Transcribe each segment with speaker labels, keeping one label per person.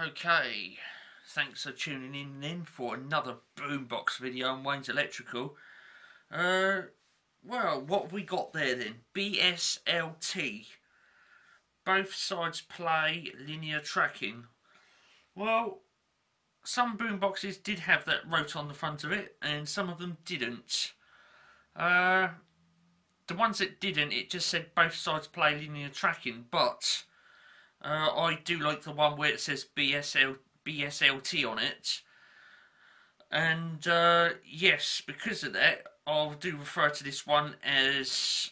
Speaker 1: Okay, thanks for tuning in then for another boombox video on Wayne's Electrical. Uh, well, what have we got there then? BSLT. Both sides play linear tracking. Well, some boomboxes did have that wrote on the front of it, and some of them didn't. Uh, the ones that didn't, it just said both sides play linear tracking, but uh, I do like the one where it says BSL, BSLT on it. And uh, yes, because of that, I'll do refer to this one as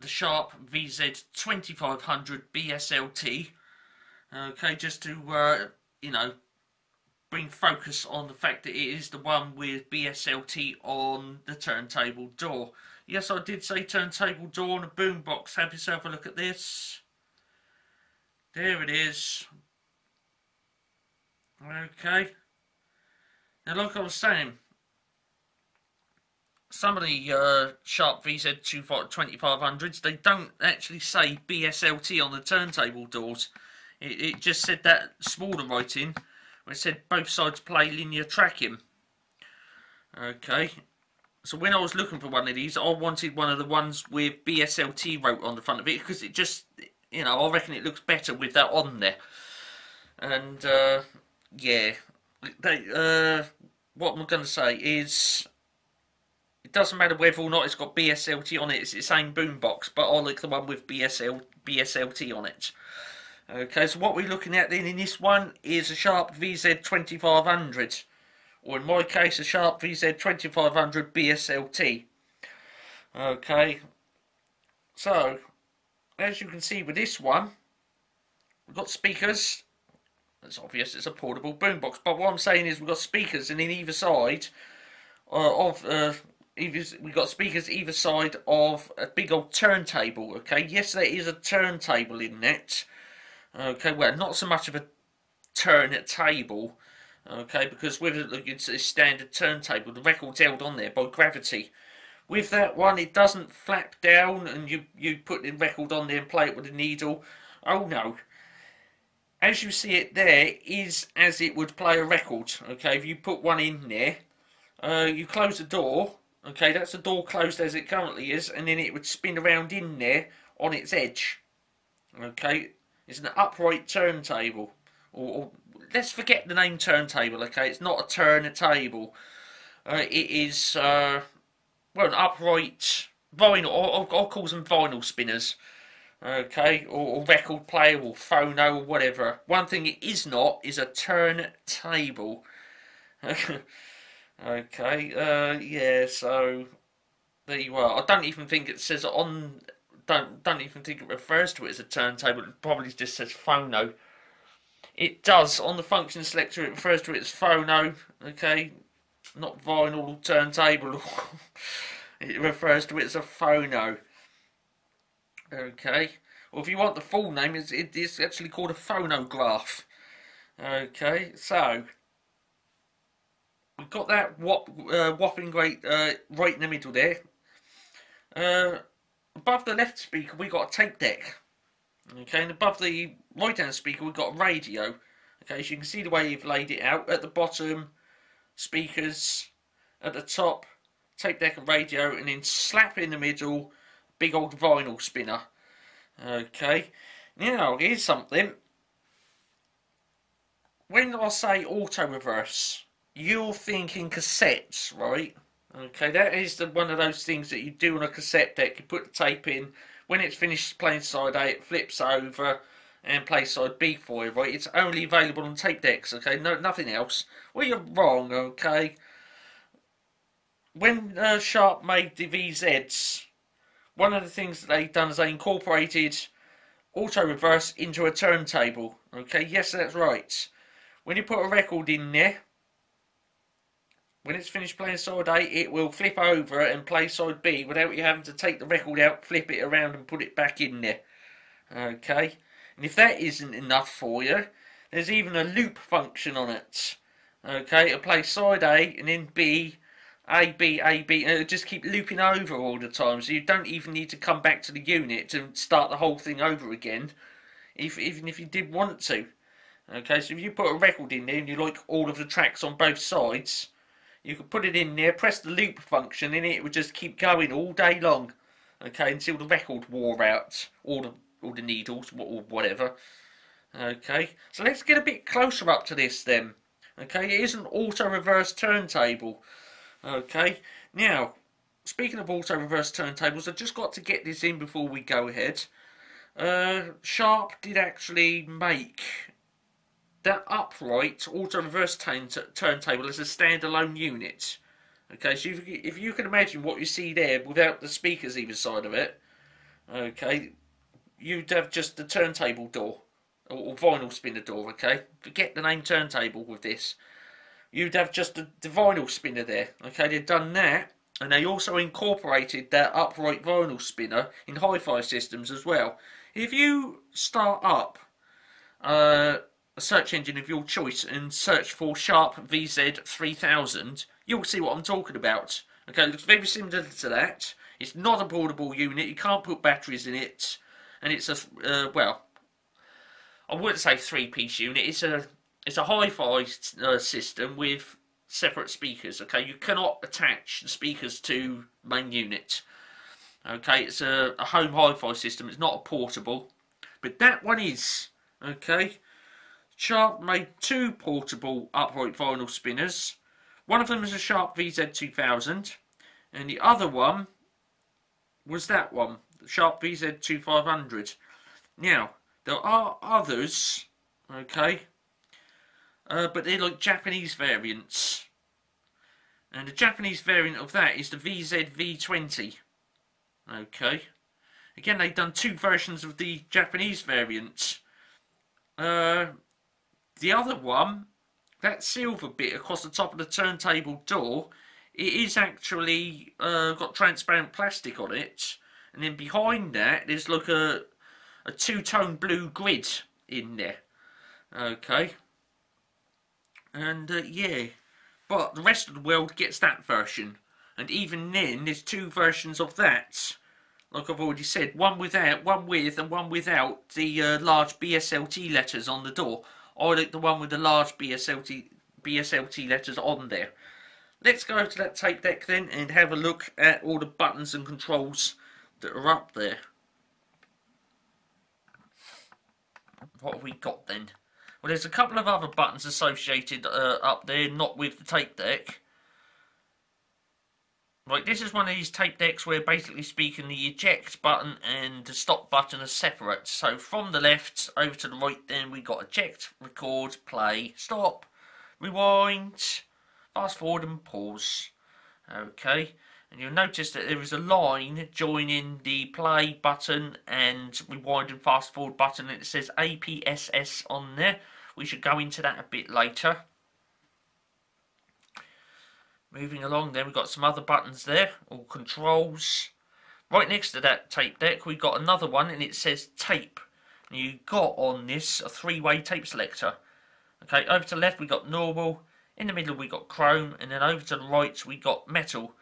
Speaker 1: the Sharp VZ2500 BSLT. Okay, just to, uh, you know, bring focus on the fact that it is the one with BSLT on the turntable door. Yes, I did say turntable door on a boombox. Have yourself a look at this. There it is. Okay. Now, like I was saying, some of the uh, Sharp VZ2500s, they don't actually say BSLT on the turntable doors. It, it just said that smaller writing, where it said both sides play linear tracking. Okay. So when I was looking for one of these, I wanted one of the ones with BSLT wrote on the front of it, because it just you know, I reckon it looks better with that on there. And uh, yeah, they, uh, what I'm going to say is, it doesn't matter whether or not it's got BSLT on it. It's the same boombox, but I like the one with BSL BSLT on it. Okay, so what we're looking at then in this one is a Sharp VZ2500, or in my case, a Sharp VZ2500 BSLT. Okay, so as you can see with this one, we've got speakers. It's obvious it's a portable boombox, but what I'm saying is we've got speakers, and in either side uh, of uh, either, we've got speakers either side of a big old turntable. Okay, yes, there is a turntable in it. Okay, well, not so much of a turntable. Okay, because with it, it's a standard turntable. The record's held on there by gravity. With that one, it doesn't flap down and you, you put the record on there and play it with a needle. Oh no. As you see it there is as it would play a record. Okay, if you put one in there, uh, you close the door. Okay, that's the door closed as it currently is, and then it would spin around in there on its edge. Okay, it's an upright turntable. Or, or let's forget the name turntable. Okay, it's not a turntable. Uh, it is. Uh, well, an upright vinyl, or I'll call them vinyl spinners, okay, or, or, record player, or phono, or whatever. One thing it is not is a turntable. okay, uh, yeah, so there you are. I don't even think it says on. Don't don't even think it refers to it as a turntable. It probably just says phono. It does on the function selector. It refers to it as phono. Okay, not vinyl turntable. it refers to it as a phono. Okay. Well, if you want the full name, it's, it's actually called a phonograph. Okay, so we've got that whop, uh, whopping great uh, right in the middle there. Uh, above the left speaker, we've got a tape deck. Okay, and above the right hand speaker, we've got a radio. Okay, so you can see the way you've laid it out. At the bottom, speakers at the top, tape deck and radio, and then slap in the middle, big old vinyl spinner. Okay, now here's something. When I say auto reverse, you're thinking cassettes, right? Okay, that is the, one of those things that you do on a cassette deck. You put the tape in, when it's finished playing side A, it flips over and play side B for you, right? It's only available on tape decks, okay? No, nothing else. Well, you're wrong, okay? When uh, Sharp made the VZs, one of the things that they've done is they incorporated auto reverse into a turntable. Okay, yes, that's right. When you put a record in there, when it's finished playing side A, it will flip over and play side B without you having to take the record out, flip it around, and put it back in there. Okay. And if that isn't enough for you, there's even a loop function on it. Okay, it'll play side A and then B, A, B, A, B, and it'll just keep looping over all the time. So you don't even need to come back to the unit to start the whole thing over again, if, even if you did want to. Okay, so if you put a record in there and you like all of the tracks on both sides, you could put it in there, press the loop function, and it would just keep going all day long. Okay, until the record wore out, all the all the needles or whatever. Okay, so let's get a bit closer up to this then. Okay, it is an auto reverse turntable. Okay, now speaking of auto reverse turntables, I've just got to get this in before we go ahead. Uh, Sharp did actually make that upright auto reverse turntable as a standalone unit. Okay, so if you can imagine what you see there without the speakers either side of it, okay, you'd have just the turntable door or, vinyl spinner door. Okay, forget the name turntable with this. You'd have just the, the vinyl spinner there. Okay, they've done that, and they also incorporated that upright vinyl spinner in hi-fi systems as well. If you start up. Uh, a search engine of your choice and search for Sharp VZ3000, you'll see what I'm talking about. Okay, it looks very similar to that. It's not a portable unit, you can't put batteries in it, and it's a, uh, well, I wouldn't say three-piece unit, it's a, it's a hi-fi uh, system with separate speakers, okay? You cannot attach the speakers to main unit. Okay, it's a, a home hi-fi system, it's not a portable, but that one is, okay? Sharp made two portable upright vinyl spinners. One of them is a Sharp VZ2000 and the other one was that one, Sharp VZ2500. Now, there are others, okay, uh, but they're like Japanese variants. And the Japanese variant of that is the VZV20. Okay. Again, they've done two versions of the Japanese variant. Uh, the other one, that silver bit across the top of the turntable door, it is actually uh, got transparent plastic on it. And then behind that, there's like a, a two-tone blue grid in there. Okay. And uh, yeah, but the rest of the world gets that version. And even then, there's two versions of that. Like I've already said, one without, one with, and one without the uh, large BSLT letters on the door. I like the one with the large BSLT, BSLT letters on there. Let's go to that tape deck then and have a look at all the buttons and controls that are up there. What have we got then? Well, there's a couple of other buttons associated uh, up there, not with the tape deck. Right, this is one of these tape decks where basically speaking the eject button and the stop button are separate. So from the left over to the right then we got eject, record, play, stop, rewind, fast forward and pause. Okay, and you'll notice that there is a line joining the play button and rewind and fast forward button and it says APSS on there. We should go into that a bit later. Moving along then, we've got some other buttons there, all controls. Right next to that tape deck, we've got another one and it says tape. And you got on this a three-way tape selector. Okay, over to the left we got normal, in the middle we got chrome, and then over to the right we got metal,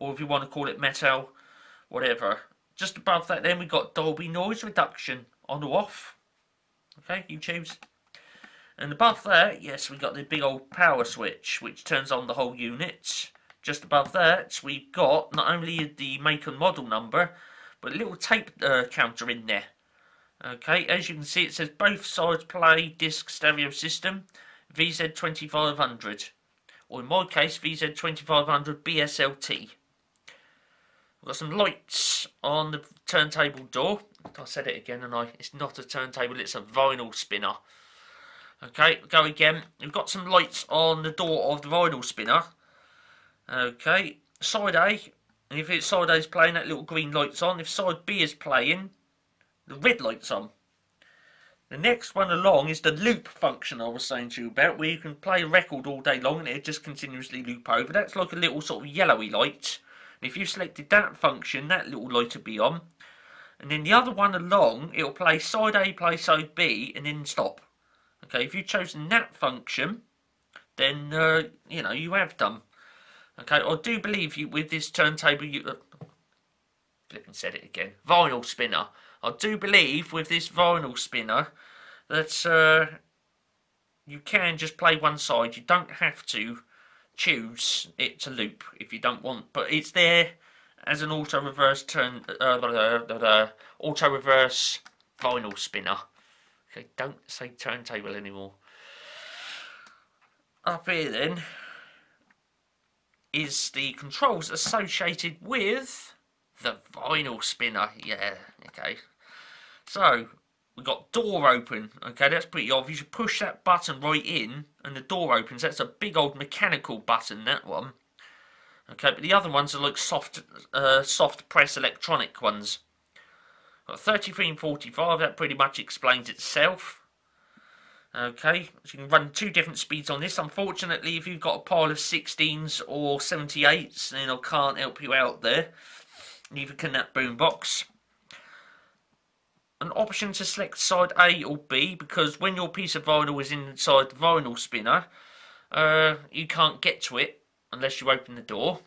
Speaker 1: or if you want to call it metal, whatever. Just above that then we got Dolby noise reduction on or off. Okay, you choose. And above that, yes, we got the big old power switch, which turns on the whole unit. Just above that, we've got not only the make and model number, but a little tape uh, counter in there. Okay, as you can see, it says both sides play disc stereo system, VZ2500. Or in my case, VZ2500 BSLT. We've got some lights on the turntable door. I said it again, and I it's not a turntable, it's a vinyl spinner. Okay, go again. We've got some lights on the door of the vinyl spinner. Okay, side A, if it's side A is playing, that little green light's on. If side B is playing, the red light's on. The next one along is the loop function I was saying to you about, where you can play a record all day long and it just continuously loop over. That's like a little sort of yellowy light. And if you selected that function, that little light will be on. And then the other one along, it'll play side A, play side B, and then stop. Okay, if you've chosen that function, then, uh, you know, you have done. Okay, I do believe you with this turntable, you... Uh, flipping said it again. Vinyl spinner. I do believe with this vinyl spinner that uh, you can just play one side. You don't have to choose it to loop if you don't want, but it's there as an auto reverse turn, uh, uh, auto reverse vinyl spinner. Okay, don't say turntable anymore. Up here then is the controls associated with the vinyl spinner. Yeah, okay. So we've got door open. Okay, that's pretty obvious. You push that button right in and the door opens. That's a big old mechanical button, that one. Okay, but the other ones are like soft, uh, soft press electronic ones. Got 33 and 45, that pretty much explains itself. Okay, so you can run two different speeds on this. Unfortunately, if you've got a pile of 16s or 78s, then I can't help you out there. Neither can that boombox. An option to select side A or B, because when your piece of vinyl is inside the vinyl spinner, uh, you can't get to it unless you open the door.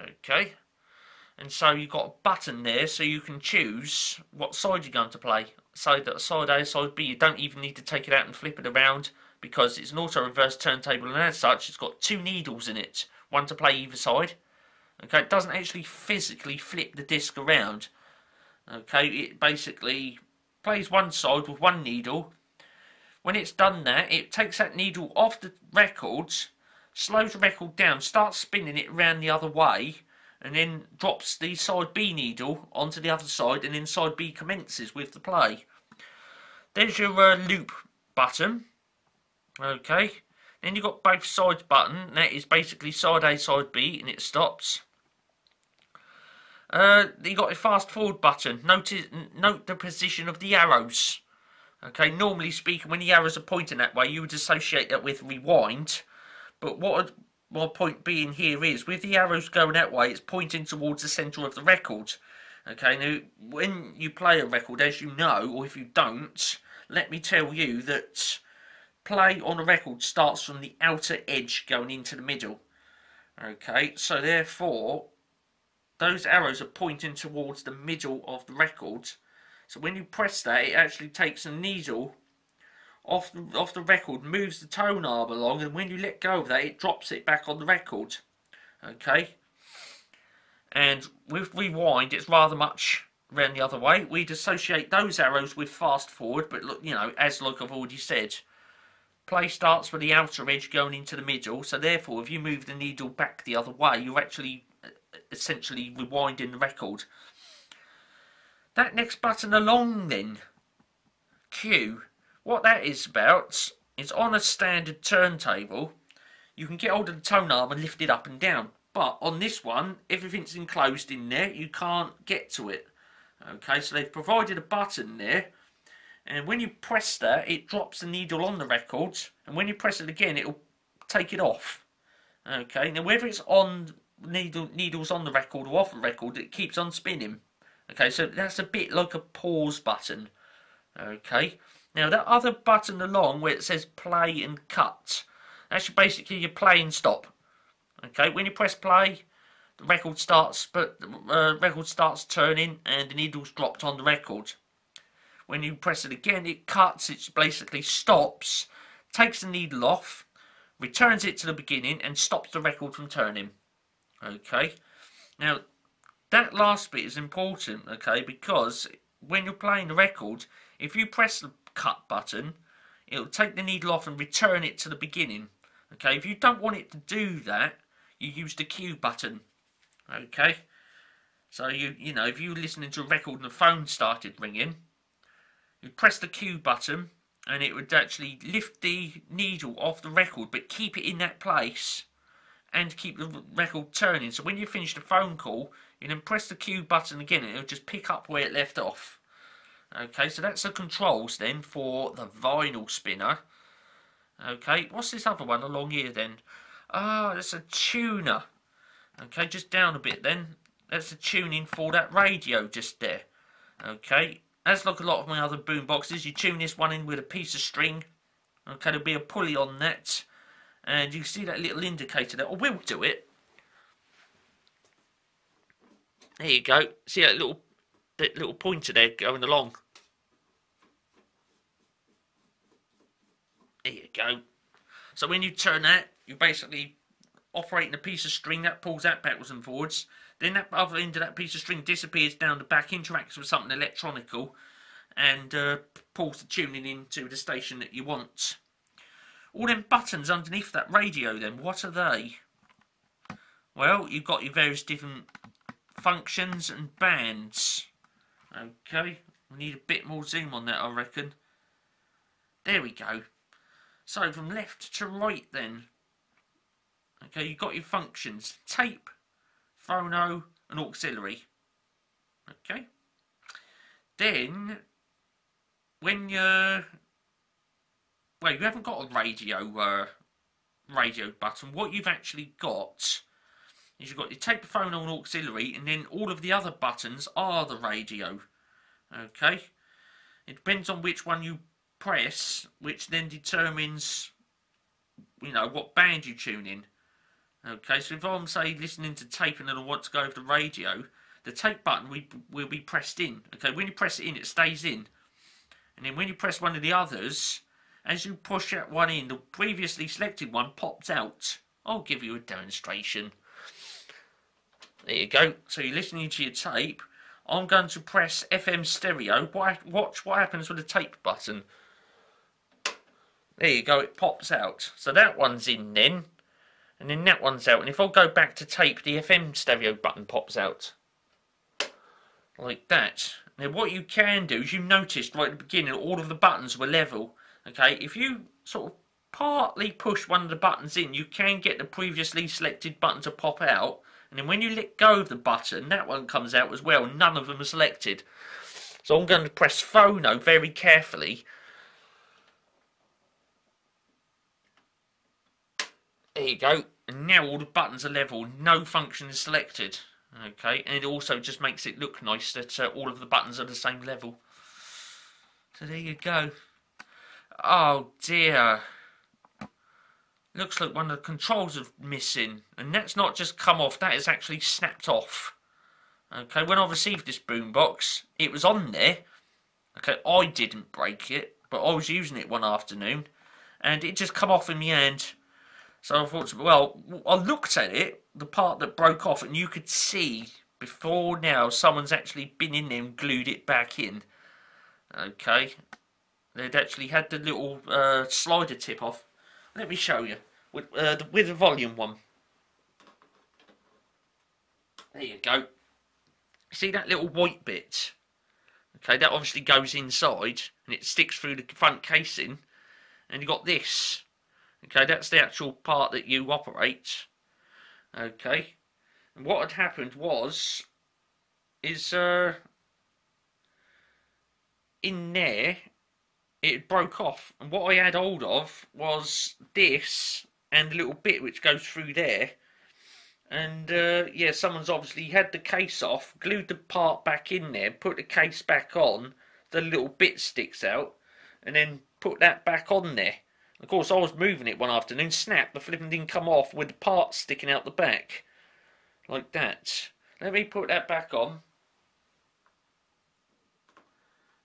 Speaker 1: Okay. And so you've got a button there so you can choose what side you're going to play. Side, side A, side B. You don't even need to take it out and flip it around because it's an auto reverse turntable and as such it's got two needles in it. One to play either side. Okay, it doesn't actually physically flip the disc around. Okay, it basically plays one side with one needle. When it's done that, it takes that needle off the records slows the record down, starts spinning it around the other way, and then drops the side B needle onto the other side, and then side B commences with the play. There's your uh, loop button. Okay. Then you've got both sides button. That is basically side A, side B, and it stops. Uh, you got a fast forward button. Notice, note the position of the arrows. Okay, normally speaking, when the arrows are pointing that way, you would associate that with rewind. But what my point being here is, with the arrows going that way, it's pointing towards the centre of the record. Okay, now when you play a record, as you know, or if you don't, let me tell you that play on a record starts from the outer edge going into the middle. Okay, so therefore, those arrows are pointing towards the middle of the record. So when you press that, it actually takes a needle off the, off the record moves the tone arm along and when you let go of that it drops it back on the record. Okay? And with rewind it's rather much around the other way. We'd associate those arrows with fast forward but look you know as like I've already said play starts with the outer edge going into the middle. So therefore if you move the needle back the other way you're actually essentially rewinding the record that next button along then cue what that is about is on a standard turntable, you can get hold of the tone arm and lift it up and down. But on this one, everything's enclosed in there, you can't get to it. Okay, so they've provided a button there, and when you press that, it drops the needle on the record, and when you press it again, it'll take it off. Okay, now whether it's on needle needles on the record or off the record, it keeps on spinning. Okay, so that's a bit like a pause button. Okay, now that other button along where it says play and cut, that's basically your play and stop. Okay, when you press play, the record starts, but the uh, record starts turning and the needle's dropped on the record. When you press it again, it cuts, it basically stops, takes the needle off, returns it to the beginning and stops the record from turning. Okay, now that last bit is important, okay, because when you're playing the record, if you press the cut button, it'll take the needle off and return it to the beginning. Okay, if you don't want it to do that, you use the cue button. Okay, so you you know if you were listening to a record and the phone started ringing, you press the cue button and it would actually lift the needle off the record but keep it in that place and keep the record turning. So when you finish the phone call, you then press the cue button again and it'll just pick up where it left off. Okay, so that's the controls then for the vinyl spinner. Okay, what's this other one along here then? Ah, oh, that's a tuner. Okay, just down a bit then. That's the tuning for that radio just there. Okay, as like a lot of my other boom boxes, you tune this one in with a piece of string. Okay, there'll be a pulley on that. And you see that little indicator that I will do it. There you go. See that little that little pointer there going along. There you go. So when you turn that, you're basically operating a piece of string that pulls that backwards and forwards. Then that other end of that piece of string disappears down the back, interacts with something electronical, and uh, pulls the tuning into the station that you want. All them buttons underneath that radio then, what are they? Well, you've got your various different functions and bands. Okay, we need a bit more zoom on that, I reckon. There we go. So from left to right then. Okay, you've got your functions. Tape, phono and auxiliary. Okay. Then, when you're... You haven't got a radio uh, radio button. What you've actually got is you've got your tape, phono and auxiliary, and then all of the other buttons are the radio. Okay. It depends on which one you press, which then determines, you know, what band you tune in. Okay, so if I'm, say, listening to tape and then I want to go over the radio, the tape button will, will be pressed in. Okay, when you press it in, it stays in. And then when you press one of the others, as you push that one in, the previously selected one pops out. I'll give you a demonstration. There you go. So you're listening to your tape. I'm going to press FM stereo. Watch what happens with the tape button. There you go, it pops out. So that one's in then. And then that one's out. And if I go back to tape, the FM stereo button pops out. Like that. Now what you can do is you noticed right at the beginning all of the buttons were level. Okay, if you sort of partly push one of the buttons in, you can get the previously selected button to pop out. And then when you let go of the button, that one comes out as well. None of them are selected. So I'm going to press phono very carefully There you go. And now all the buttons are level. No function is selected. Okay, and it also just makes it look nice that uh, all of the buttons are the same level. So there you go. Oh dear. Looks like one of the controls is missing. And that's not just come off, that is actually snapped off. Okay, when I received this boombox, it was on there. Okay, I didn't break it, but I was using it one afternoon. And it just come off in the end. So I thought, well, I looked at it, the part that broke off, and you could see before now someone's actually been in there and glued it back in. Okay. They'd actually had the little uh, slider tip off. Let me show you. With, uh, the, with the volume one. There you go. See that little white bit? Okay, that obviously goes inside and it sticks through the front casing. And you got this Okay, that's the actual part that you operate. Okay, and what had happened was, is uh, in there, it broke off, and what I had hold of was this and the little bit which goes through there. And uh, yeah, someone's obviously had the case off, glued the part back in there, put the case back on, the little bit sticks out, and then put that back on there. Of course, I was moving it one afternoon, snap, the flipping didn't come off with the part sticking out the back. Like that. Let me put that back on.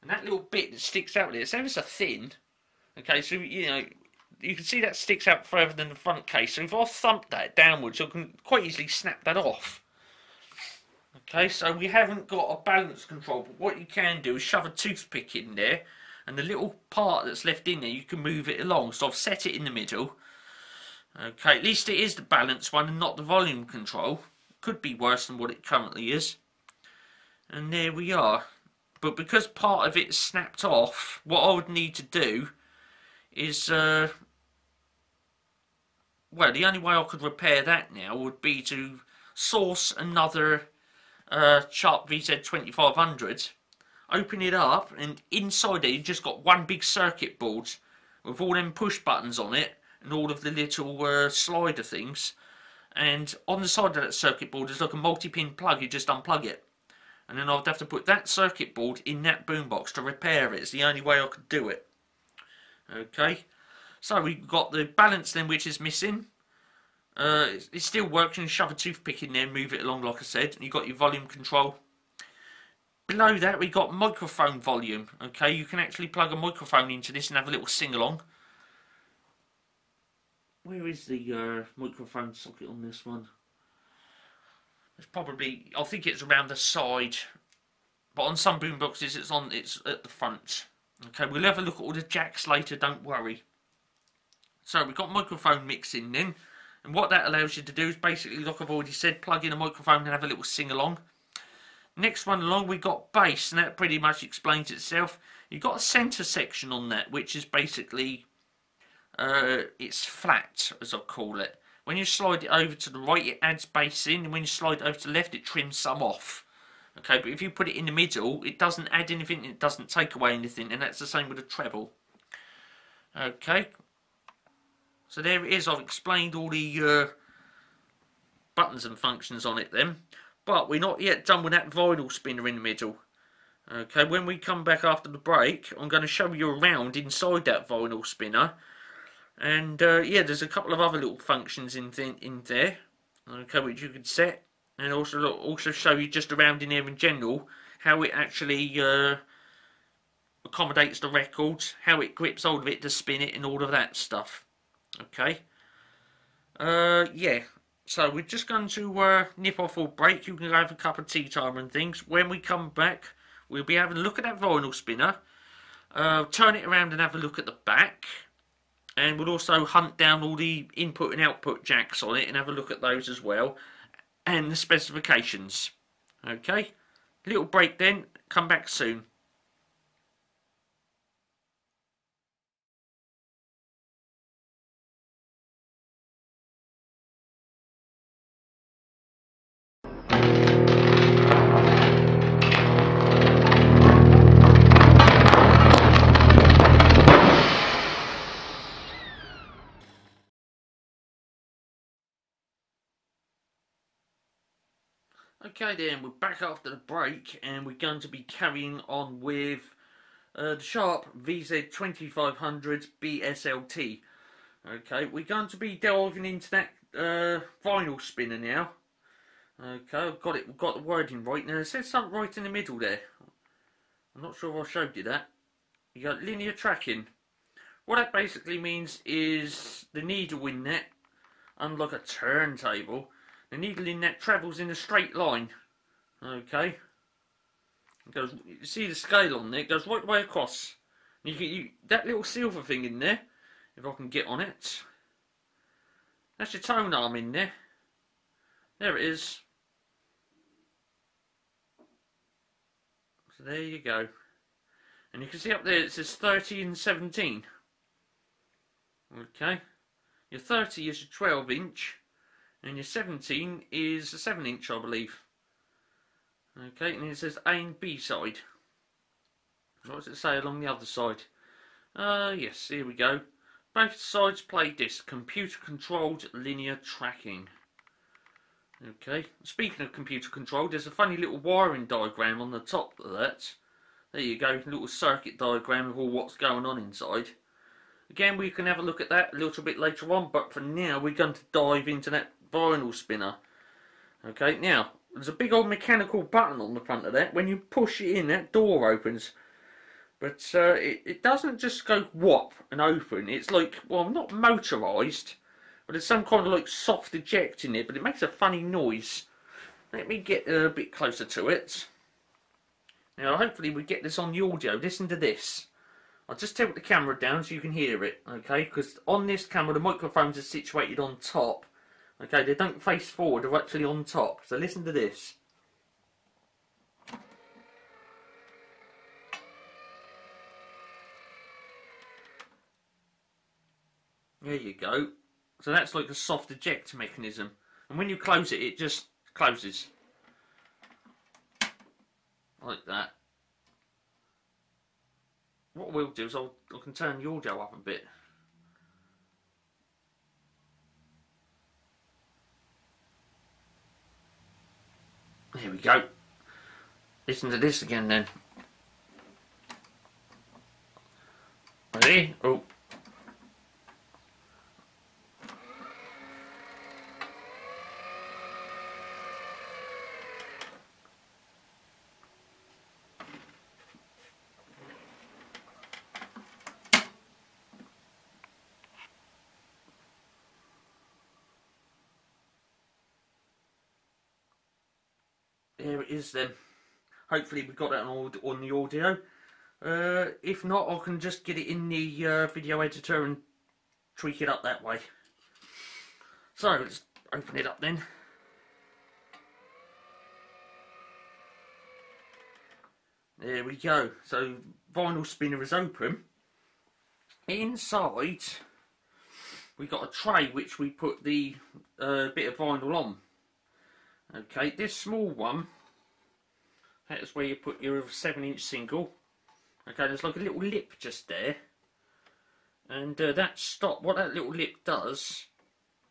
Speaker 1: And that little bit that sticks out there, it's ever so thin. Okay, so, you know, you can see that sticks out further than the front case. So if I thump that downwards, I can quite easily snap that off. Okay, so we haven't got a balance control, but what you can do is shove a toothpick in there and the little part that's left in there you can move it along so I've set it in the middle okay at least it is the balance one and not the volume control could be worse than what it currently is and there we are but because part of it snapped off what I would need to do is uh, well the only way I could repair that now would be to source another uh, Sharp VZ2500 open it up, and inside it, you've just got one big circuit board with all them push buttons on it and all of the little uh, slider things. And on the side of that circuit board is like a multi-pin plug. You just unplug it. And then I'd have to put that circuit board in that boombox to repair it. It's the only way I could do it. Okay. So we've got the balance then which is missing. Uh, it still works. You shove a toothpick in there move it along like I said. And you've got your volume control Below that we've got microphone volume. Okay, you can actually plug a microphone into this and have a little sing along. where is the uh, microphone socket on this one? It's probably, I think it's around the side, but on some boomboxes it's on, it's at the front. Okay, we'll have a look at all the jacks later, don't worry. So we've got microphone mixing then. And what that allows you to do is basically, like I've already said, plug in a microphone and have a little sing along. Next one along, we've got bass, and that pretty much explains itself. You've got a centre section on that, which is basically, uh, it's flat, as I call it. When you slide it over to the right, it adds bass in, and when you slide over to the left, it trims some off. Okay, but if you put it in the middle, it doesn't add anything, it doesn't take away anything, and that's the same with a treble. Okay, so there it is, I've explained all the uh, buttons and functions on it then. But we're not yet done with that vinyl spinner in the middle. Okay, when we come back after the break, I'm going to show you around inside that vinyl spinner. And uh, yeah, there's a couple of other little functions in, th in there, okay, which you can set. And also also show you just around in there in general, how it actually uh, accommodates the records, how it grips hold of it to spin it and all of that stuff. Okay. Uh, yeah, so we're just going to uh, nip off or break. You can have a cup of tea time and things. When we come back, we'll be having a look at that vinyl spinner. Uh, turn it around and have a look at the back. And we'll also hunt down all the input and output jacks on it and have a look at those as well. And the specifications. Okay? Little break then. Come back soon. Okay then, we're back after the break and we're going to be carrying on with uh, the Sharp VZ2500 BSLT. Okay, we're going to be delving into that uh, vinyl spinner now. Okay, I've got it, got the wording right. Now it says something right in the middle there. I'm not sure if I showed you that. You got linear tracking. What that basically means is the needle in that, unlike a turntable, the needle in that travels in a straight line. Okay. It goes. You see the scale on there? It goes right the way across. You get you that little silver thing in there. If I can get on it. That's your tone arm in there. There it is. So there you go. And you can see up there it says 30 and 17. Okay. Your 30 is your 12 inch. And your 17 is a 7 inch, I believe. Okay, and it says A and B side. What does it say along the other side? Uh, yes, here we go. Both sides play disc, computer controlled linear tracking. Okay, speaking of computer controlled, there's a funny little wiring diagram on the top of that. There you go, little circuit diagram of all what's going on inside. Again, we can have a look at that a little bit later on, but for now we're going to dive into that vinyl spinner. Okay, now, there's a big old mechanical button on the front of that. When you push it in, that door opens. But uh, it, it doesn't just go whop and open. It's like, well, not motorised, but there's some kind of like soft eject in it, but it makes a funny noise. Let me get a bit closer to it. Now, hopefully we get this on the audio. Listen to this. I'll just tilt the camera down so you can hear it, okay? Because on this camera, the microphones are situated on top. Okay, they don't face forward, they're actually on top. So listen to this. There you go. So that's like a soft eject mechanism. And when you close it, it just closes. Like that. What we'll do is I'll, I can turn the audio up a bit. Here we go. Listen to this again then. Ready? Oh. there it is then. Hopefully we've got that on, on the audio. Uh, if not, I can just get it in the uh, video editor and tweak it up that way. So, let's open it up then. There we go. So, vinyl spinner is open. Inside, we got a tray which we put the uh, bit of vinyl on. Okay, this small one, that's where you put your 7 inch single. Okay, there's like a little lip just there. And uh, that stop, what that little lip does,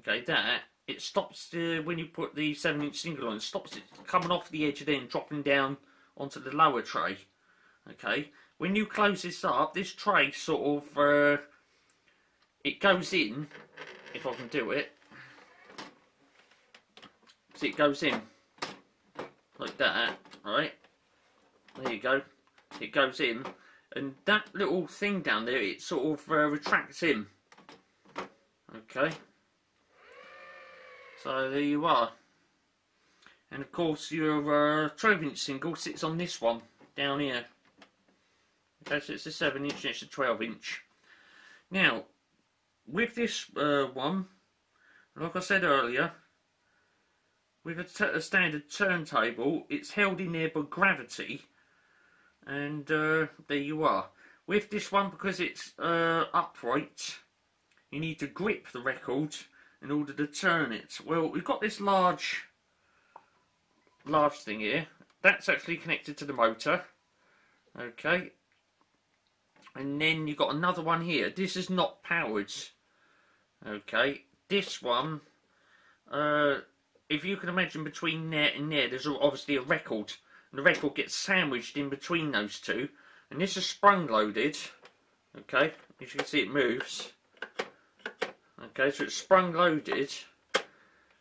Speaker 1: okay, that, it stops when you put the 7 inch single on, it stops it coming off the edge and dropping down onto the lower tray. Okay, when you close this up, this tray sort of, uh, it goes in, if I can do it, so it goes in like that, right? There you go. It goes in, and that little thing down there, it sort of uh, retracts in. Okay. So there you are. And of course, your uh, 12 inch single sits on this one down here. Okay, so it's a 7 inch, and it's a 12 inch. Now, with this uh, one, like I said earlier, with a, a standard turntable, it's held in there by gravity, and uh, there you are. With this one, because it's uh, upright, you need to grip the record in order to turn it. Well, we've got this large, large thing here. That's actually connected to the motor. Okay. And then you've got another one here. This is not powered. Okay. This one, uh, if you can imagine between there and there, there's obviously a record. The record gets sandwiched in between those two. And this is sprung loaded. Okay, as you can see it moves. Okay, so it's sprung loaded.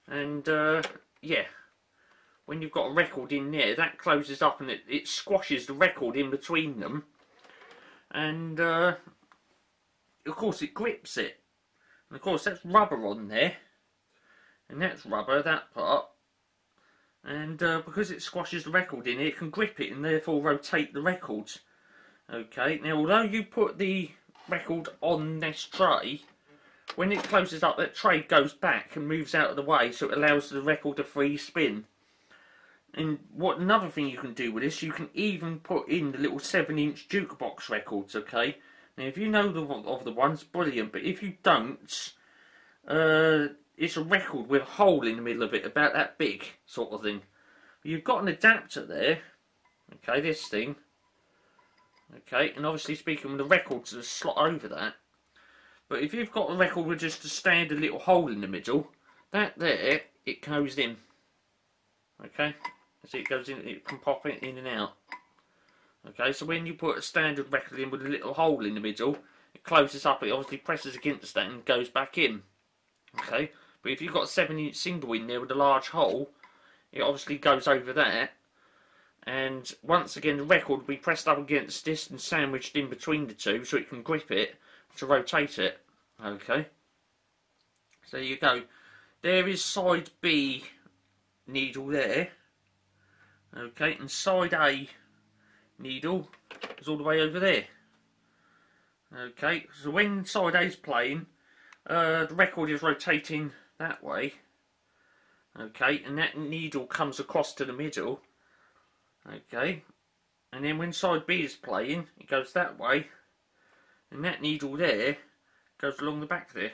Speaker 1: And uh, yeah, when you've got a record in there, that closes up and it, it squashes the record in between them. And uh, of course it grips it. And of course that's rubber on there and that's rubber, that part. And uh, because it squashes the record in, it can grip it and therefore rotate the records Okay, now although you put the record on this tray, when it closes up, that tray goes back and moves out of the way, so it allows the record to free spin. And what another thing you can do with this, you can even put in the little 7-inch jukebox records, okay? Now, if you know the, of the ones, brilliant, but if you don't, uh, it's a record with a hole in the middle of it, about that big, sort of thing. You've got an adapter there, okay, this thing, okay, and obviously speaking with the records a slot over that. But if you've got a record with just a standard little hole in the middle, that there, it goes in. Okay, so it goes in, it can pop it in and out. Okay, so when you put a standard record in with a little hole in the middle, it closes up, it obviously presses against that and goes back in. Okay, but if you've got a 7 inch single in there with a large hole, it obviously goes over there. And once again, the record will be pressed up against this and sandwiched in between the two so it can grip it to rotate it. Okay. So there you go. There is side B needle there. Okay, and side A needle is all the way over there. Okay, so when side A is playing, uh, the record is rotating that way. Okay, and that needle comes across to the middle. Okay, and then when side B is playing, it goes that way. And that needle there goes along the back there.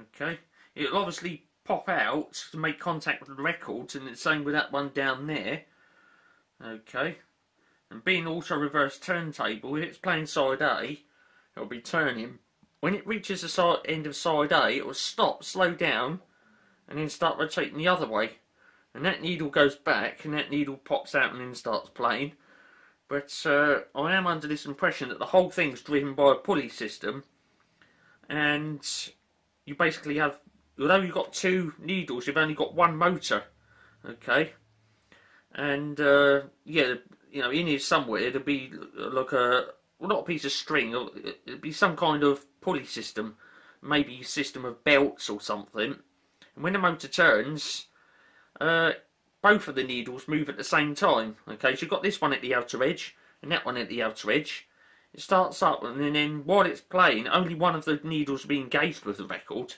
Speaker 1: Okay, it'll obviously pop out to make contact with the records, and the same with that one down there. Okay, and being also reverse turntable, if it's playing side A, it'll be turning when it reaches the side, end of side A, it will stop, slow down, and then start rotating the other way. And that needle goes back, and that needle pops out and then starts playing. But uh, I am under this impression that the whole thing's driven by a pulley system, and you basically have, although you've got two needles, you've only got one motor. Okay, and uh, yeah, you know, in here somewhere there'll be like a well, not a piece of string. It'd be some kind of pulley system, maybe a system of belts or something. And when the motor turns, uh, both of the needles move at the same time. Okay, so you've got this one at the outer edge and that one at the outer edge. It starts up and then while it's playing, only one of the needles will be engaged with the record.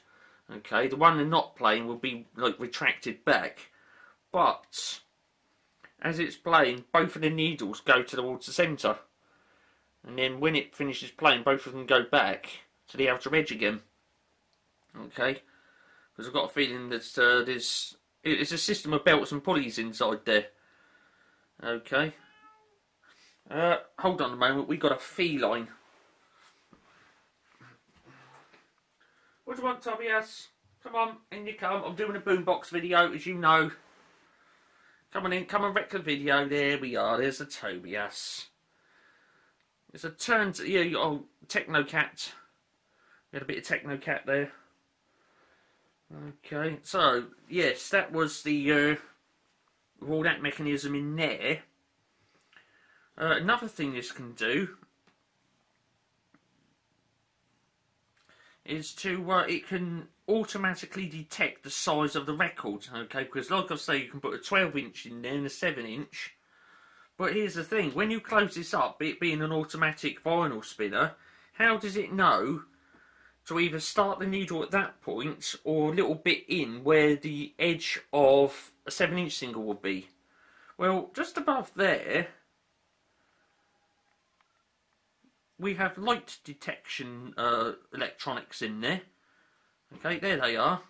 Speaker 1: Okay, the one they're not playing will be like retracted back. But as it's playing, both of the needles go towards the centre. And then when it finishes playing, both of them go back to the outer edge again. Okay, because I've got a feeling that uh, there's it's a system of belts and pulleys inside there. Okay. Uh, hold on a moment, we got a feline. What do you want, Tobias? Come on, in you come. I'm doing a boombox video, as you know. Come on in, come and wreck the video. There we are, there's the Tobias. It's a turn to, yeah, oh, Techno Cat. We had a bit of Techno Cat there. Okay, so yes, that was the uh, all that mechanism in there. Uh, another thing this can do is to uh, it can automatically detect the size of the record. Okay, because like I say, you can put a 12 inch in there and a 7 inch. But here's the thing: when you close this up, it being an automatic vinyl spinner, how does it know to either start the needle at that point or a little bit in where the edge of a 7 inch single would be. Well, just above there, we have light detection uh, electronics in there. Okay, there they are.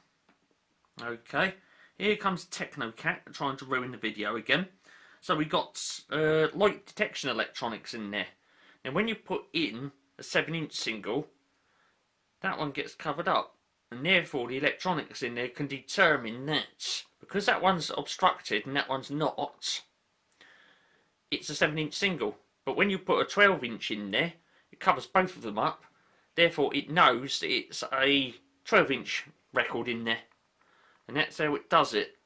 Speaker 1: Okay, here comes Technocat trying to ruin the video again. So we got uh, light detection electronics in there. And when you put in a 7 inch single, that one gets covered up. And therefore the electronics in there can determine that because that one's obstructed and that one's not, it's a 7 inch single. But when you put a 12 inch in there, it covers both of them up. Therefore it knows it's a 12 inch record in there. And that's how it does it.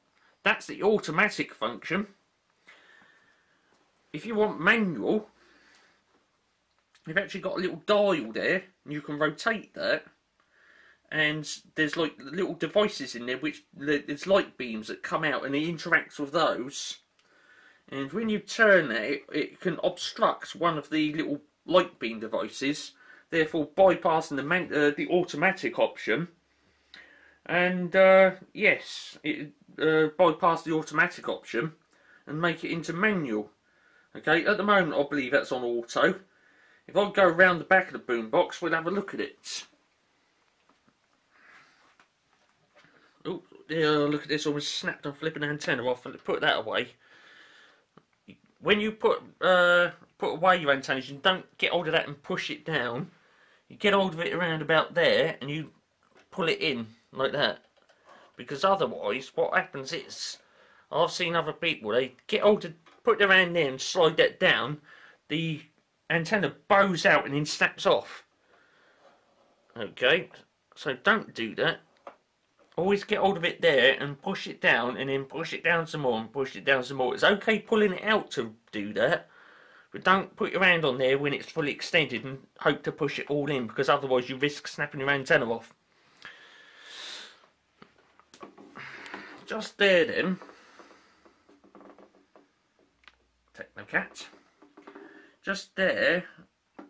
Speaker 1: That's the automatic function. If you want manual, you've actually got a little dial there and you can rotate that. And there's like little devices in there which there's light beams that come out and it interacts with those. And when you turn it it can obstruct one of the little light beam devices therefore bypassing the man, uh, the automatic option. And uh, yes it uh, bypass the automatic option and make it into manual okay at the moment I believe that's on auto if I go around the back of the boombox, we'll have a look at it. Oh, yeah, look at this, almost snapped and flipping the antenna off and put that away. When you put uh, put away your antennas, you don't get hold of that and push it down. You get hold of it around about there and you pull it in like that. Because otherwise, what happens is, I've seen other people, they get hold of, put their hand in and slide that down. The antenna bows out and then snaps off. Okay, so don't do that. Always get hold of it there and push it down and then push it down some more and push it down some more. It's okay pulling it out to do that. But don't put your hand on there when it's fully extended and hope to push it all in because otherwise you risk snapping your antenna off. Just there then. Technocat just there,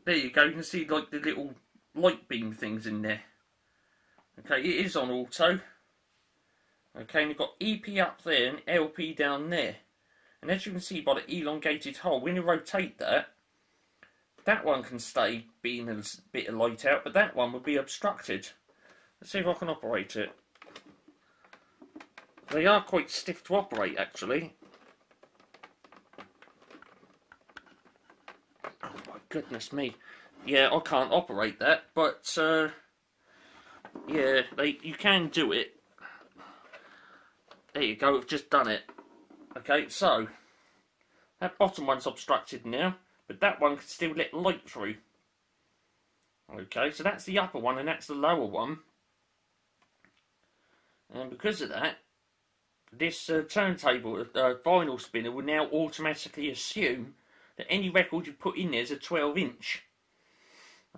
Speaker 1: there you go, you can see like the little light beam things in there. Okay, it is on auto. Okay, and you've got EP up there and LP down there. And as you can see by the elongated hole, when you rotate that, that one can stay being a bit of light out, but that one would be obstructed. Let's see if I can operate it. They are quite stiff to operate actually. Goodness me. Yeah, I can't operate that, but uh, yeah, like, you can do it. There you go, we've just done it. Okay, so that bottom one's obstructed now, but that one can still let light through. Okay, so that's the upper one and that's the lower one. And because of that, this uh, turntable, uh, vinyl spinner, will now automatically assume that any record you put in there is a 12 inch.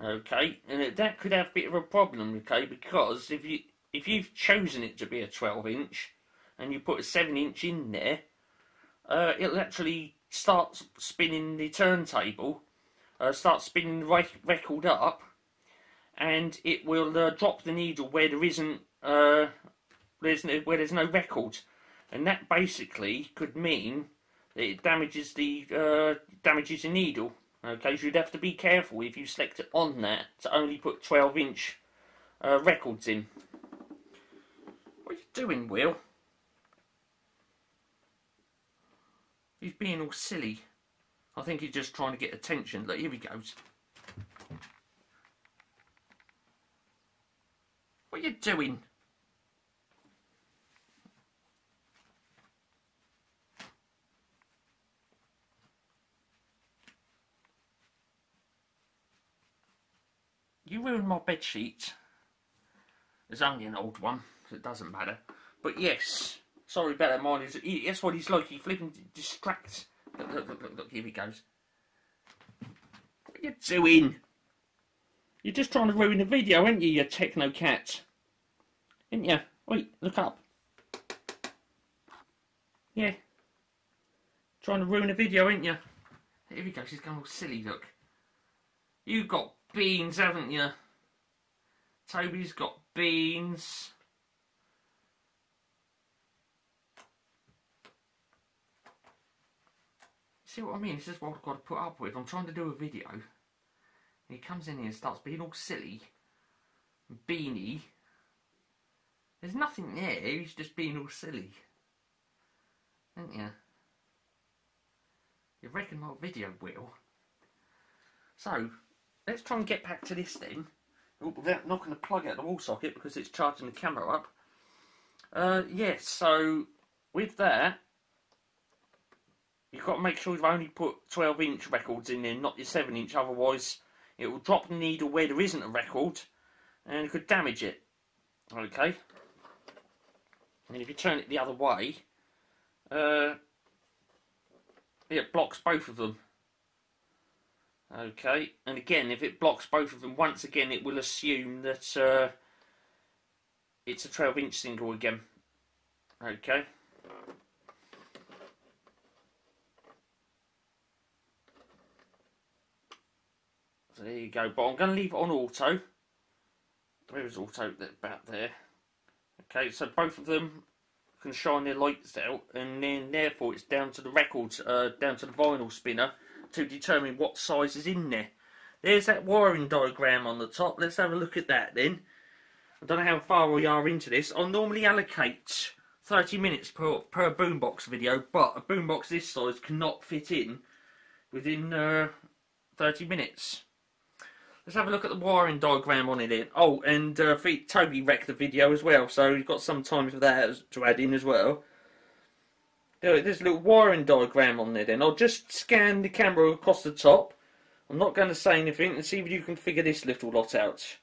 Speaker 1: Okay, and that could have a bit of a problem, okay, because if you if you've chosen it to be a 12 inch and you put a 7 inch in there, uh, it'll actually start spinning the turntable, uh, start spinning the rec- record up, and it will uh, drop the needle where there isn't uh, there's no, where there's no record, and that basically could mean it damages the uh, damages the needle. Okay, so you'd have to be careful if you select it on that to only put 12 inch uh, records in. What are you doing, Will? He's being all silly. I think he's just trying to get attention. Look, here he goes. What are you doing? You ruined my bed sheet. It's only an old one, so it doesn't matter. But yes, sorry about that, mine is. He, that's what he's like. He flipping distracts. Look, look, look, look, look, here he goes. What are you doing? You're just trying to ruin the video, aren't you, you techno cat? Ain't you? Wait, look up. Yeah. Trying to ruin the video, ain't you? Here he goes, he's going all silly, look. You got beans, haven't you? Toby's got beans. See what I mean? This is what I've got to put up with. I'm trying to do a video. And he comes in here and starts being all silly. Beanie. There's nothing there, he's just being all silly. Don't you? You reckon my video will? So, let's try and get back to this then. Without knocking the plug out the wall socket because it's charging the camera up. Uh, yes, so with that, you've got to make sure you've only put 12 inch records in there, not your 7 inch, otherwise it will drop the needle where there isn't a record and it could damage it. Okay? And if you turn it the other way, uh, it blocks both of them. Okay, and again, if it blocks both of them, once again, it will assume that uh, it's a 12 inch single again. Okay. So there you go, but I'm going to leave it on auto. Where is auto? About there. Okay, so both of them can shine their lights out, and then therefore it's down to the records, uh, down to the vinyl spinner to determine what size is in there. There's that wiring diagram on the top. Let's have a look at that then. I don't know how far we are into this. I'll normally allocate 30 minutes per, per boombox video, but a boombox this size cannot fit in within uh, 30 minutes. Let's have a look at the wiring diagram on it then. Oh, and uh, Toby wrecked the video as well, so you've got some time for that to add in as well. There's a little wiring diagram on there then. I'll just scan the camera across the top. I'm not going to say anything and see if you can figure this little lot out.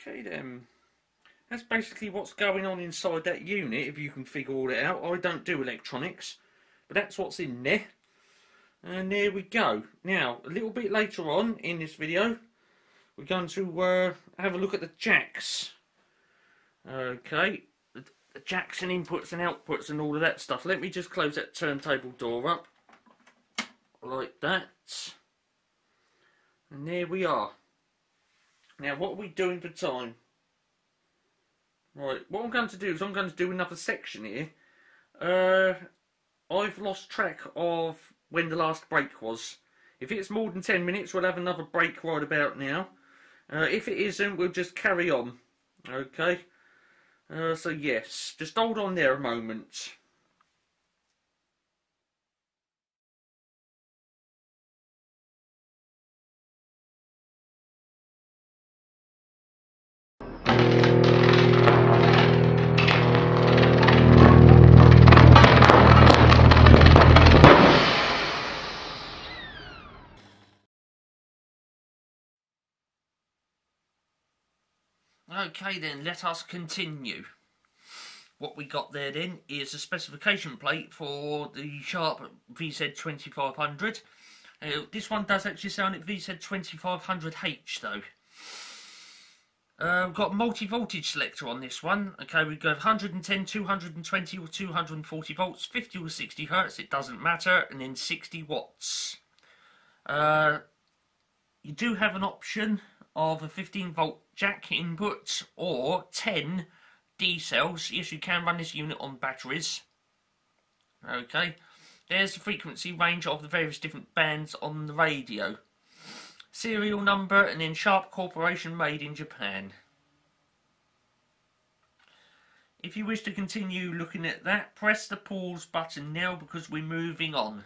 Speaker 1: Okay then. That's basically what's going on inside that unit, if you can figure all it out. I don't do electronics, but that's what's in there. And there we go. Now, a little bit later on in this video, we're going to uh, have a look at the jacks. Okay, the, the jacks and inputs and outputs and all of that stuff. Let me just close that turntable door up. Like that. And there we are. Now, what are we doing for time? Right, what I'm going to do is I'm going to do another section here. Uh, I've lost track of when the last break was. If it's more than 10 minutes, we'll have another break right about now. Uh, if it isn't, we'll just carry on. Okay? Uh, so, yes, just hold on there a moment. Okay then, let us continue. What we got there then is a specification plate for the Sharp VZ2500. Uh, this one does actually sound like VZ2500H though. Uh, we've got multi-voltage selector on this one. Okay, we've got 110, 220 or 240 volts, 50 or 60 hertz, it doesn't matter, and then 60 watts. Uh, you do have an option of a 15 volt jack input or 10 D cells. Yes, you can run this unit on batteries. Okay, there's the frequency range of the various different bands on the radio. Serial number and then Sharp Corporation made in Japan. If you wish to continue looking at that, press the pause button now because we're moving on.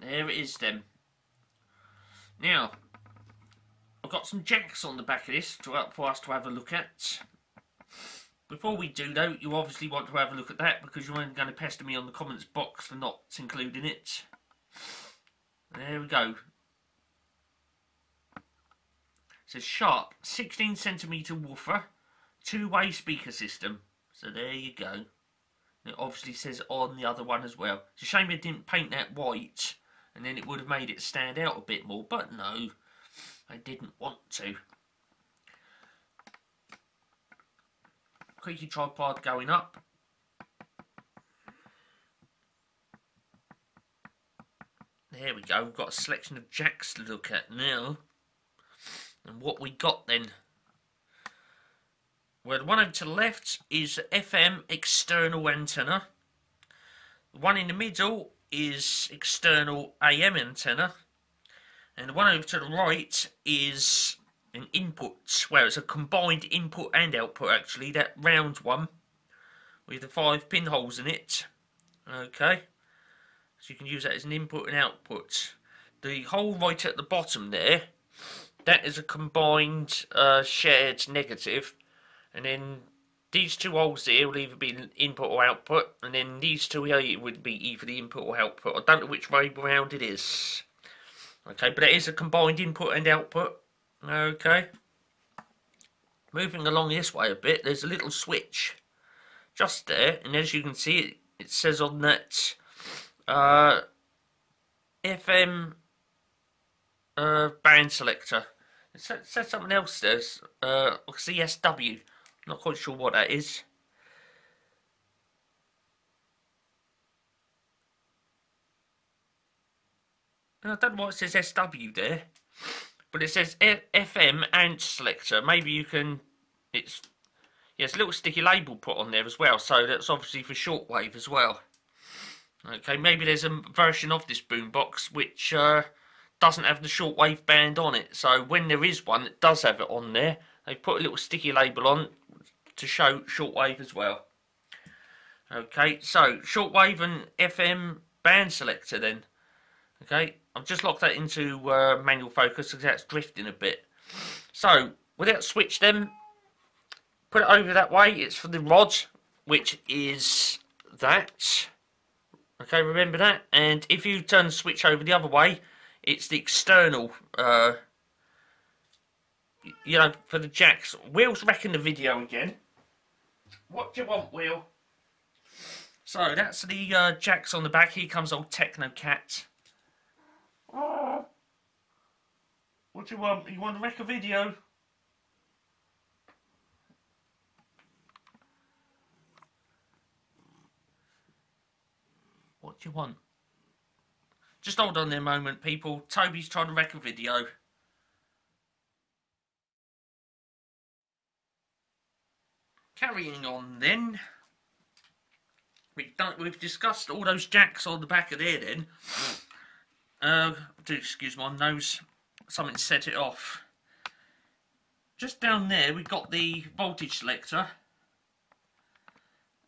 Speaker 1: There it is then. Now, I've got some jacks on the back of this to, for us to have a look at. Before we do though, you obviously want to have a look at that because you are only going to pester me on the comments box for not including it. There we go. It says Sharp 16 centimeter woofer, two-way speaker system. So there you go. It obviously says on the other one as well. It's a shame it didn't paint that white and then it would have made it stand out a bit more, but no, I didn't want to. Creaky tripod going up. There we go, we've got a selection of jacks to look at now. And what we got then? Well, the one over to the left is FM external antenna. The one in the middle is external AM antenna, and the one over to the right is an input, where it's a combined input and output actually, that round one with the five pinholes in it. Okay, so you can use that as an input and output. The hole right at the bottom there, that is a combined uh, shared negative, and then these two holes here will either be input or output, and then these two here would be either the input or output. I don't know which way around it is. Okay, but it is a combined input and output. Okay. Moving along this way a bit, there's a little switch just there, and as you can see, it, it says on that uh, FM uh, band selector. It says, says something else there, uh, CSW. Not quite sure what that is. I don't know why it says SW there, but it says F FM and selector. Maybe you can. It's yeah, it's a little sticky label put on there as well, so that's obviously for shortwave as well. Okay, maybe there's a version of this boombox which uh, doesn't have the shortwave band on it. So when there is one that does have it on there, they put a little sticky label on to show shortwave as well. Okay, so shortwave and FM band selector then. Okay, I've just locked that into uh, manual focus because that's drifting a bit. So, without switch them, put it over that way. It's for the rod, which is that. Okay, remember that. And if you turn the switch over the other way, it's the external, uh, you know, for the jacks. Will's wrecking the video again. What do you want, Will? So that's the uh, jacks on the back. Here comes old Techno Cat. What do you want? You want to wreck a video? What do you want? Just hold on there a moment, people. Toby's trying to wreck a video. Carrying on then. we've done, we've discussed all those jacks on the back of there. Then, uh, excuse my nose. Something set it off. Just down there, we've got the voltage selector,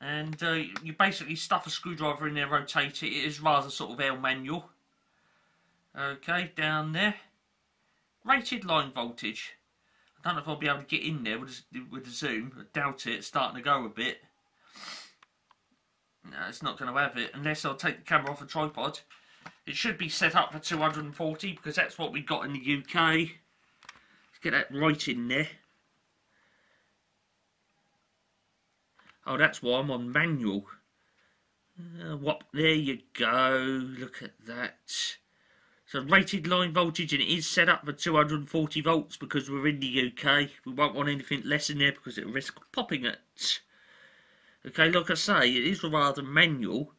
Speaker 1: and uh, you basically stuff a screwdriver in there, rotate it. It is rather sort of L manual. Okay, down there, rated line voltage. I don't know if I'll be able to get in there with with the zoom. I doubt it. It's starting to go a bit. No, it's not going to have it unless I'll take the camera off a tripod. It should be set up for 240 because that's what we got in the UK. Let's get that right in there. Oh, that's why I'm on manual. Uh, what? There you go. Look at that. So rated line voltage and it is set up for 240 volts because we're in the UK. We won't want anything less in there because it'll risk popping it. Okay, like I say, it is rather manual.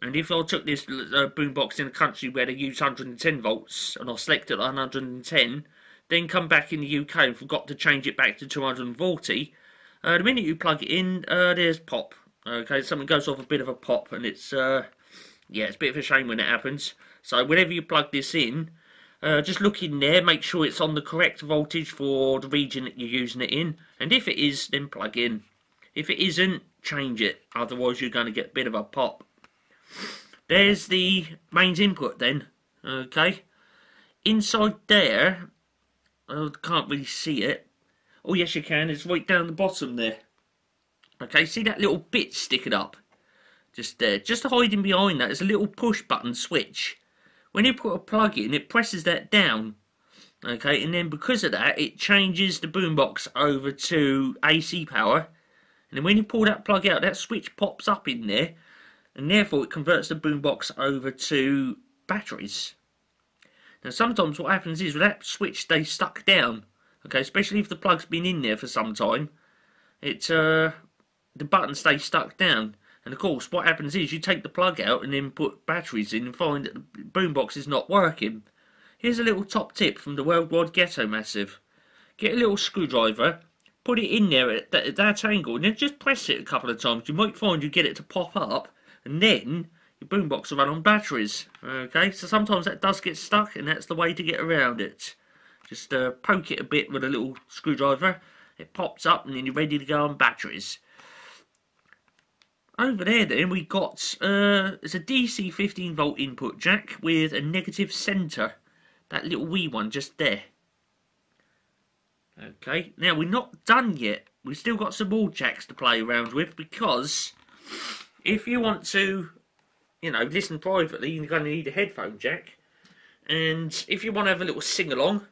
Speaker 1: And if I took this uh, boombox in a country where they use 110 volts and I selected 110, then come back in the UK and forgot to change it back to 240, uh, the minute you plug it in, uh, there's pop. Okay, something goes off a bit of a pop and it's, uh, yeah, it's a bit of a shame when it happens. So whenever you plug this in, uh, just look in there, make sure it's on the correct voltage for the region that you're using it in. And if it is, then plug in. If it isn't, change it. Otherwise you're going to get a bit of a pop. There's the mains input then. Okay. Inside there, I can't really see it. Oh yes you can, it's right down the bottom there. Okay, see that little bit sticking up? Just there. Just hiding behind that is a little push button switch. When you put a plug in, it presses that down. Okay, and then because of that, it changes the boombox over to AC power. And then when you pull that plug out, that switch pops up in there, and therefore it converts the boombox over to batteries. Now sometimes what happens is with that switch stays stuck down. Okay, especially if the plug's been in there for some time, it uh, the button stays stuck down. And of course, what happens is you take the plug out and then put batteries in and find that the boombox is not working. Here's a little top tip from the Worldwide Ghetto Massive. Get a little screwdriver, put it in there at that, at that angle, and then just press it a couple of times. You might find you get it to pop up, and then your boombox will run on batteries. Okay, so sometimes that does get stuck, and that's the way to get around it. Just uh, poke it a bit with a little screwdriver, it pops up, and then you're ready to go on batteries. Over there then we got uh, it's a DC 15 volt input jack with a negative centre. That little wee one just there. Okay, now we're not done yet. We've still got some more jacks to play around with because if you want to, you know, listen privately, you're going to need a headphone jack. And if you want to have a little sing along,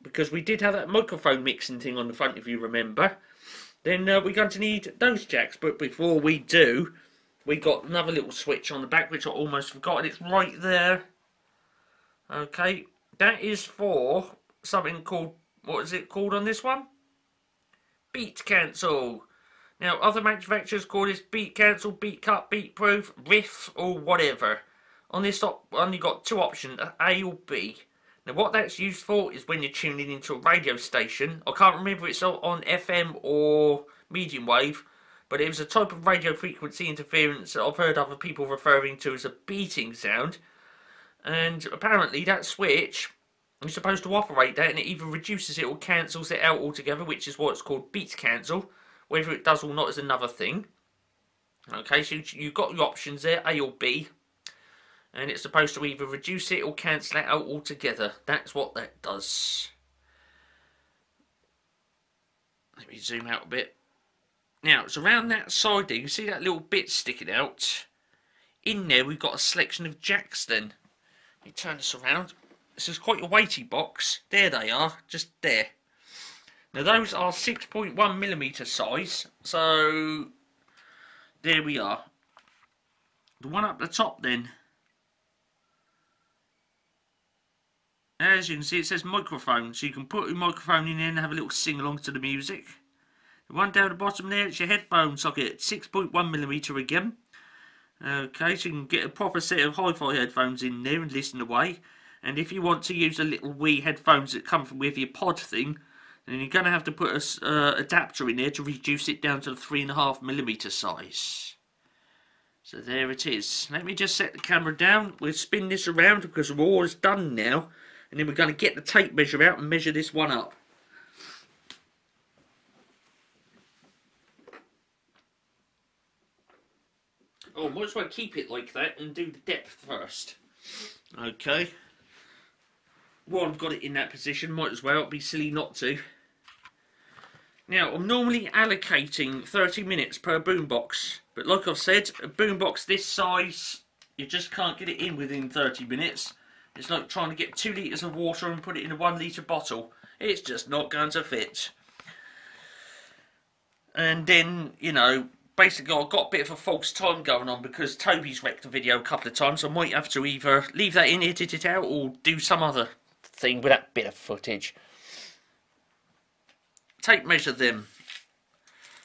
Speaker 1: because we did have that microphone mixing thing on the front, if you remember then uh, we're going to need those jacks. But before we do, we got another little switch on the back, which I almost forgot. It's right there. Okay, that is for something called, what is it called on this one? Beat cancel. Now, other manufacturers call this beat cancel, beat cut, beat proof, riff, or whatever. On this, op only got two options, A or B. Now what that's used for is when you're tuning into a radio station. I can't remember it's on FM or medium wave, but it was a type of radio frequency interference that I've heard other people referring to as a beating sound. And apparently that switch is supposed to operate that and it either reduces it or cancels it out altogether, which is what's called beat cancel. Whether it does or not is another thing. Okay, so you've got your options there, A or B and it's supposed to either reduce it or cancel it out altogether. That's what that does. Let me zoom out a bit. Now, it's around that side there. You see that little bit sticking out? In there, we've got a selection of jacks then. Let me turn this around. This is quite a weighty box. There they are, just there. Now, those are 6.1 millimeter size. So, there we are. The one up the top then As you can see, it says microphone, so you can put your microphone in there and have a little sing along to the music. The one down the bottom there, it's your headphone socket, 6.1mm again. Okay, so you can get a proper set of hi-fi headphones in there and listen away. And if you want to use the little wee headphones that come with your pod thing, then you're going to have to put a uh, adapter in there to reduce it down to the 3.5mm size. So there it is. Let me just set the camera down. We'll spin this around because we're almost done now. And then we're going to get the tape measure out and measure this one up. Oh, might as well keep it like that and do the depth first. Okay. Well, I've got it in that position, might as well. It'd be silly not to. Now, I'm normally allocating 30 minutes per boombox. But like I've said, a boombox this size, you just can't get it in within 30 minutes. It's like trying to get 2 litres of water and put it in a 1 litre bottle. It's just not going to fit. And then, you know, basically I've got a bit of a false time going on because Toby's wrecked the video a couple of times. I might have to either leave that in, edit it out, or do some other thing with that bit of footage. Tape measure them.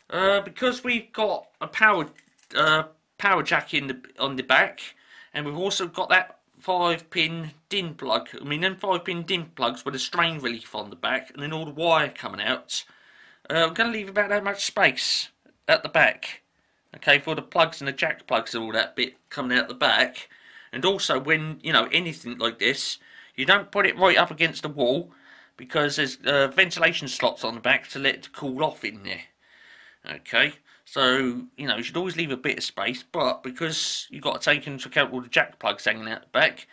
Speaker 1: Uh, because we've got a power uh, power jack in the on the back, and we've also got that five pin DIN plug. I mean, them five pin DIN plugs with a strain relief on the back, and then all the wire coming out. Uh, I'm going to leave about that much space at the back. Okay, for the plugs and the jack plugs and all that bit coming out the back. And also when, you know, anything like this, you don't put it right up against the wall because there's uh, ventilation slots on the back to let it cool off in there. Okay, so, you know, you should always leave a bit of space, but because you've got to take into account all the jack plugs hanging out the back,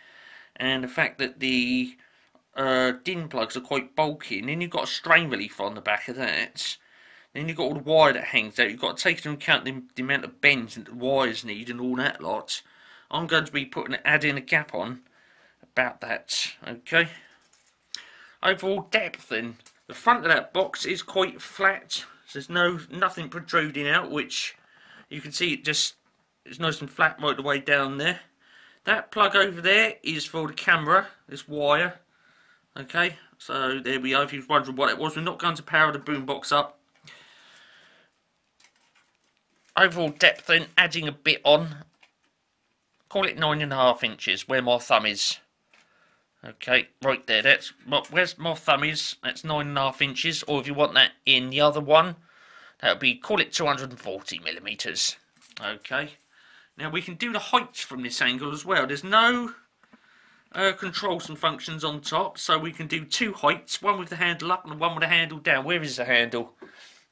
Speaker 1: and the fact that the uh, DIN plugs are quite bulky, and then you've got a strain relief on the back of that, then you've got all the wire that hangs out. You've got to take into account the, the amount of bends that the wires need and all that lot. I'm going to be putting adding a gap on about that. Okay. Overall depth then. The front of that box is quite flat. So there's no nothing protruding out, which you can see it just it's nice and flat right the way down there. That plug over there is for the camera, this wire. Okay, so there we are. If you're wondering what it was, we're not going to power the boombox up overall depth then adding a bit on call it nine and a half inches where my thumb is okay right there that's where's my thumb is that's nine and a half inches or if you want that in the other one that would be call it 240 millimeters okay now we can do the heights from this angle as well there's no uh, controls and functions on top so we can do two heights one with the handle up and one with the handle down where is the handle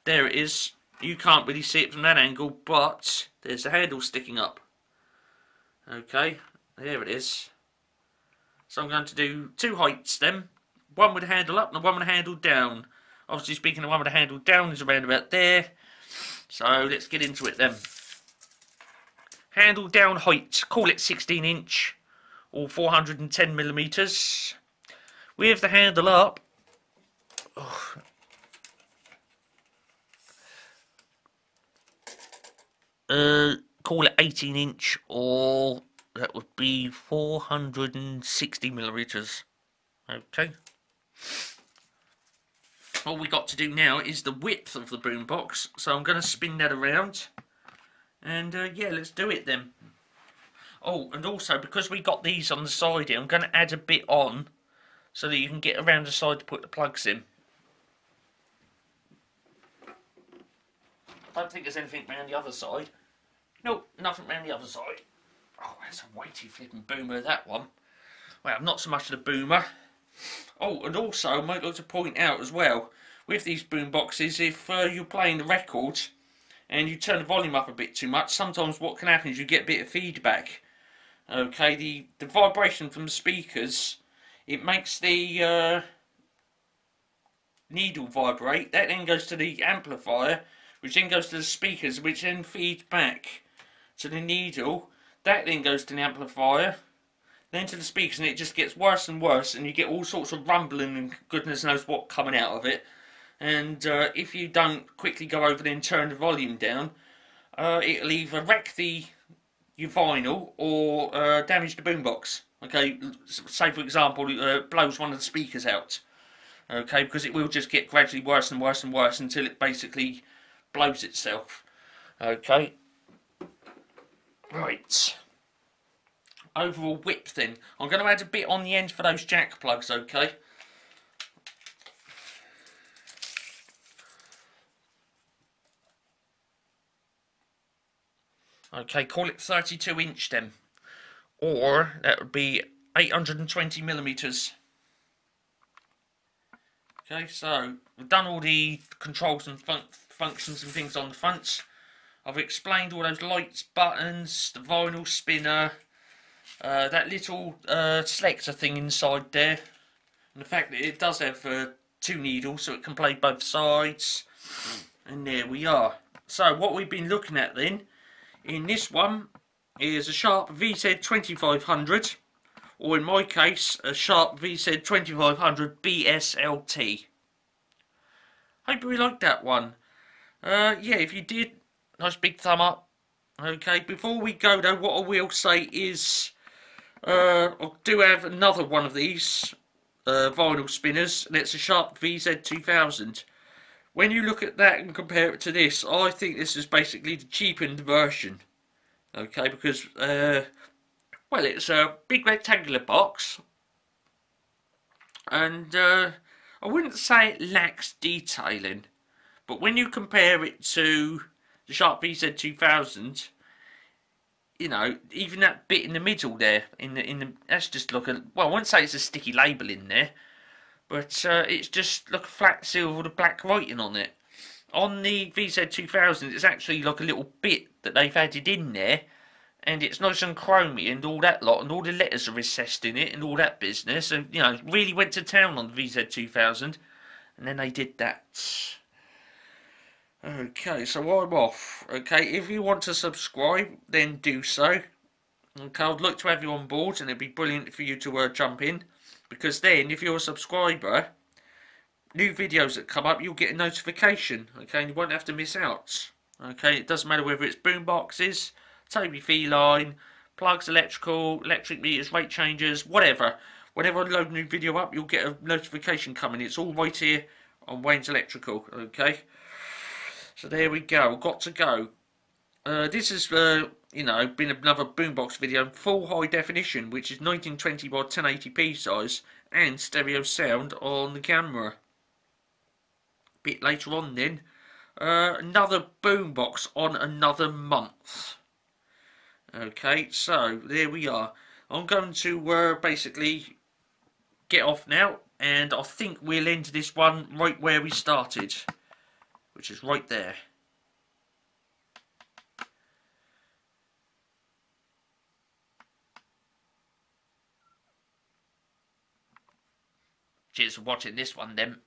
Speaker 1: there it is you can't really see it from that angle, but there's the handle sticking up. Okay, there it is. So I'm going to do two heights then. One with the handle up and one with the handle down. Obviously speaking, the one with the handle down is around about there. So let's get into it then. Handle down height, call it 16 inch or 410 millimeters. With the handle up, oh, uh, call it 18 inch or that would be 460 milliliters. Okay. All we got to do now is the width of the boombox. So I'm going to spin that around. And uh, yeah, let's do it then. Oh, and also because we got these on the side here, I'm going to add a bit on so that you can get around the side to put the plugs in. I don't think there's anything around the other side. Nope, nothing around the other side. Oh, that's a weighty flipping boomer, that one. Well, not so much the boomer. Oh, and also, I might like to point out as well, with these boom boxes, if uh, you're playing the records and you turn the volume up a bit too much, sometimes what can happen is you get a bit of feedback. Okay, the, the vibration from the speakers, it makes the uh, needle vibrate. That then goes to the amplifier, which then goes to the speakers, which then feeds back to the needle. That then goes to the amplifier, then to the speakers, and it just gets worse and worse, and you get all sorts of rumbling and goodness knows what coming out of it. And uh, if you don't quickly go over there and turn the volume down, uh, it'll either wreck the your vinyl or uh, damage the boombox. Okay, say for example, it uh, blows one of the speakers out. Okay, because it will just get gradually worse and worse and worse until it basically blows itself. Okay. Right. Overall width then. I'm going to add a bit on the end for those jack plugs, okay? Okay, call it 32 inch then. Or that would be 820 millimeters. Okay, so we've done all the controls and fun functions and things on the fronts. I've explained all those lights, buttons, the vinyl spinner, uh, that little uh, selector thing inside there, and the fact that it does have uh, two needles so it can play both sides. And there we are. So what we've been looking at then, in this one, is a Sharp VZ2500, or in my case, a Sharp VZ2500 BSLT. Hope you like that one. Uh, yeah, if you did, nice big thumb up. Okay, before we go though, what I will say is, uh, I do have another one of these uh, vinyl spinners, and it's a Sharp VZ2000. When you look at that and compare it to this, I think this is basically the cheapened version. Okay, because, uh, well, it's a big rectangular box, and uh, I wouldn't say it lacks detailing, but when you compare it to the Sharp VZ2000, you know, even that bit in the middle there, in the in the that's just like a well, I wouldn't say it's a sticky label in there, but uh, it's just like a flat silver with a black writing on it. On the VZ2000, it's actually like a little bit that they've added in there, and it's nice and chromy and all that lot, and all the letters are recessed in it and all that business, and you know, really went to town on the VZ2000, and then they did that. Okay, so I'm off. Okay, if you want to subscribe, then do so. Okay, I'd like to have you on board, and it'd be brilliant for you to uh, jump in. Because then, if you're a subscriber, new videos that come up, you'll get a notification. Okay, and you won't have to miss out. Okay, it doesn't matter whether it's boom boxes, Toby Feline, plugs, electrical, electric meters, rate changes, whatever. Whenever I load a new video up, you'll get a notification coming. It's all right here on Wayne's Electrical. Okay. So there we go, got to go. Uh, this has, uh, you know, been another boombox video, full high definition, which is 1920 by 1080p size, and stereo sound on the camera. Bit later on then, uh, another boombox on another month. Okay, so there we are. I'm going to uh, basically get off now, and I think we'll end this one right where we started which is right there. Cheers for watching this one then.